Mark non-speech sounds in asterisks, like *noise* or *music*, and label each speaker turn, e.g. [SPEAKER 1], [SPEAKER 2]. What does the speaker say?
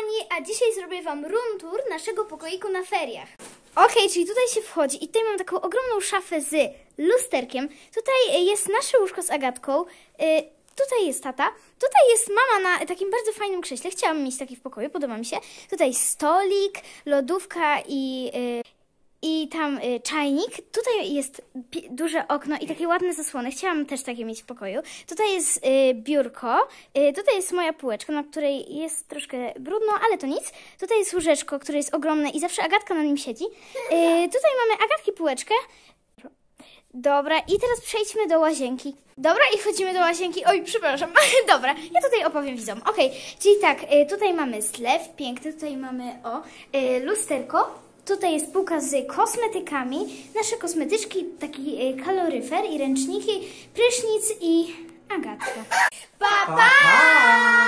[SPEAKER 1] kochani, a dzisiaj zrobię Wam room tour naszego pokoiku na feriach. Okej, czyli tutaj się wchodzi i tutaj mam taką ogromną szafę z lusterkiem. Tutaj jest nasze łóżko z Agatką. y, Tutaj jest tata. Tutaj jest mama na takim bardzo fajnym krześle. Chciałam mieć taki w pokoju, podoba mi się. Tutaj stolik, lodówka i... y, i tam y, czajnik. Tutaj jest duże okno i takie ładne zasłony. Chciałam też takie mieć w pokoju. Tutaj jest y, biurko. Y, tutaj jest moja półeczka, na której jest troszkę brudno, ale to nic. Tutaj jest łóżeczko, które jest ogromne i zawsze Agatka na nim siedzi. Y, tutaj mamy Agatki półeczkę. Dobra, i teraz przejdźmy do łazienki. Dobra, i wchodzimy do łazienki. Oj, przepraszam. *laughs* Dobra, ja tutaj opowiem widzom. Okej, czyli tak, y, tutaj mamy zlew piękny, tutaj mamy o y, lusterko. Tutaj jest półka z kosmetykami, nasze kosmetyczki, taki y, kaloryfer i ręczniki, prysznic i agatka. Pa, pa!